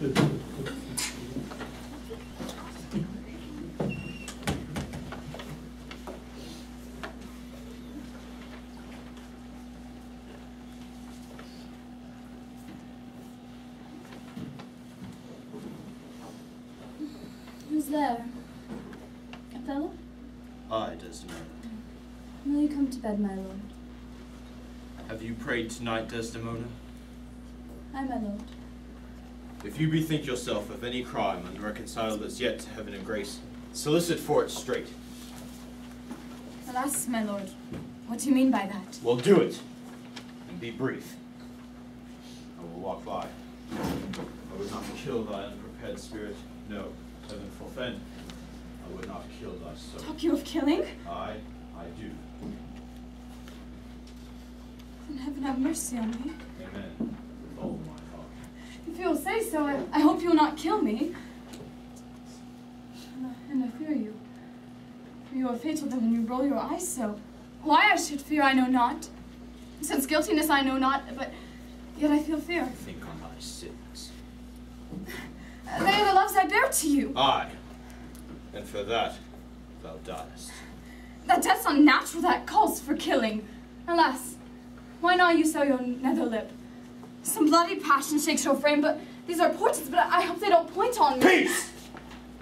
Who's there? Othello? I, Desdemona. Will you come to bed, my lord? Have you prayed tonight, Desdemona? Aye, my lord. If you bethink yourself of any crime unreconciled as yet to heaven and grace, solicit for it straight. Alas, my lord, what do you mean by that? Well, do it, and be brief. I will walk by. I would not kill thy unprepared spirit. No, heaven forfend. I would not kill thy soul. Talk you of killing? I, I do. Then heaven have mercy on me. Amen. With all my heart. If you will say so, I, I hope you will not kill me. And I, and I fear you. For you are fatal then when you roll your eyes so. Why I should fear I know not. Since guiltiness I know not, but yet I feel fear. Think on thy sins. They are the loves I bear to you. Aye. And for that, thou diest. That death's unnatural, that calls for killing. Alas, why not you sew your nether lip? Some bloody passion shakes your frame, but these are portents, but I hope they don't point on me. Peace!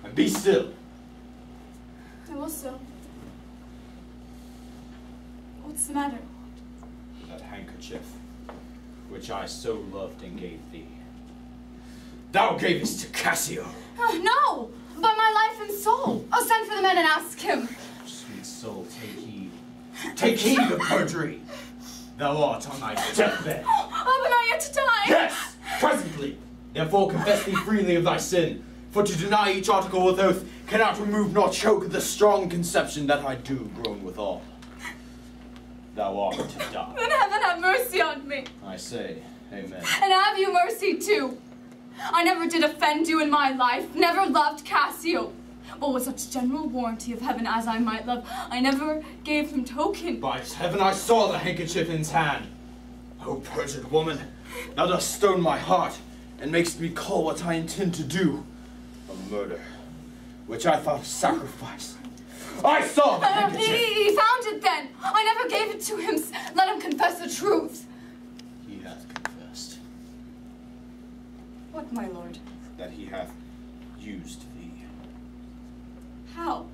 And be still. I will so. What's the matter? That handkerchief, which I so loved and gave thee. Thou gavest to Cassio. Oh, no! By my life and soul! I'll send for the man and ask him. Sweet soul, take heed. Take heed of perjury. Thou art on thy deathbed. Oh, but not yet to die! Yes, presently. Therefore confess thee freely of thy sin. For to deny each article with oath cannot remove nor choke the strong conception that I do groan withal. Thou art to die. Then heaven have mercy on me, I say, Amen. and have you mercy too. I never did offend you in my life, never loved Cassio. But with such general warranty of heaven as I might love, I never gave him token. By heaven, I saw the handkerchief in his hand. O perjured woman, thou dost stone my heart, and makest me call what I intend to do a murder, which I thought a sacrifice. I saw Uh, he, he found it then. I never gave it to him. Let him confess the truth. He hath confessed What, my lord? that he hath used thee. How?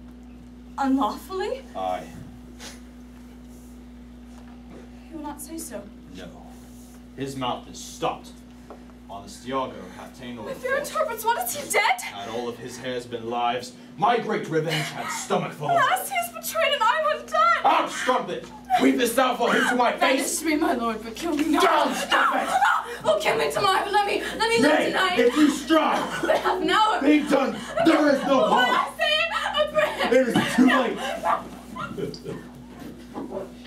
Unlawfully? I He will not say so. know. His mouth is stopped. Honest Iago hath all If your interprets, what is he dead? Had all of his hairs been lives, my great revenge had stomach full. Alas, he is betrayed and I was done. Out, strumpet! Weepest thou for him to my face? Banish me, my lord, but kill me not. Down, stop it! Ah, ah, ah. Oh, kill me tomorrow, but let me, let me live Nay, tonight. if you strive, But half an hour. be done. There is no What harm. I say, a prayer. It is too late.